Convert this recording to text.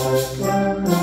Just one